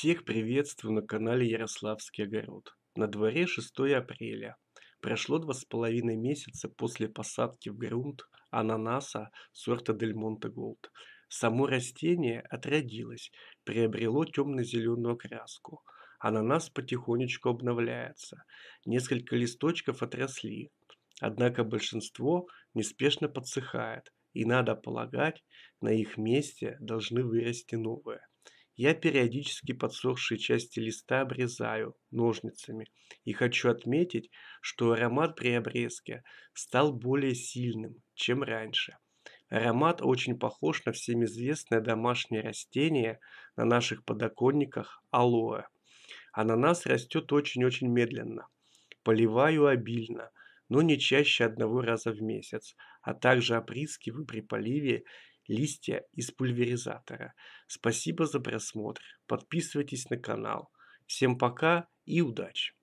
Всех приветствую на канале Ярославский огород. На дворе 6 апреля. Прошло два с половиной месяца после посадки в грунт ананаса сорта Дель Монте Голд. Само растение отродилось, приобрело темно-зеленую окраску. Ананас потихонечку обновляется. Несколько листочков отросли. Однако большинство неспешно подсыхает, и надо полагать, на их месте должны вырасти новые. Я периодически подсохшие части листа обрезаю ножницами и хочу отметить, что аромат при обрезке стал более сильным, чем раньше. Аромат очень похож на всем известное домашнее растение на наших подоконниках – алоэ. Ананас растет очень-очень медленно. Поливаю обильно, но не чаще одного раза в месяц, а также опрыскиваю при поливе листья из пульверизатора. Спасибо за просмотр. Подписывайтесь на канал. Всем пока и удачи!